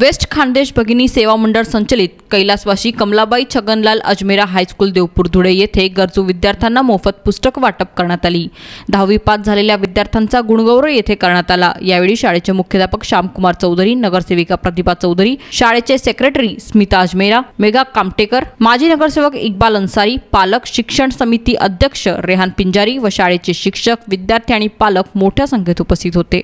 Waste Khandesh भगिनी सेवा मंडळ संचलित. कैलासवाशी कमलाबाई छगनलाल अजमेरा हायस्कूल देवपूर धुळे येथे गरजू विद्यार्थ्यांना मोफत पुस्तक वाटप करण्यात आली. दहावी पास झालेल्या विद्यार्थ्यांचा गुणगौरव येथे करण्यात आला. यावेळी शाळेचे मुख्याध्यापक श्यामकुमार चौधरी नगरसेविका प्रतिभा चौधरी शाळेचे सेक्रेटरी स्मिता अजमेरा मेघा कामटेकर माजी नगरसेवक इक्बाल अन्सारी पालक शिक्षण समिती अध्यक्ष रेहान पिंजारी व शाळेचे शिक्षक विद्यार्थी आणि पालक मोठ्या संख्येत उपस्थित होते.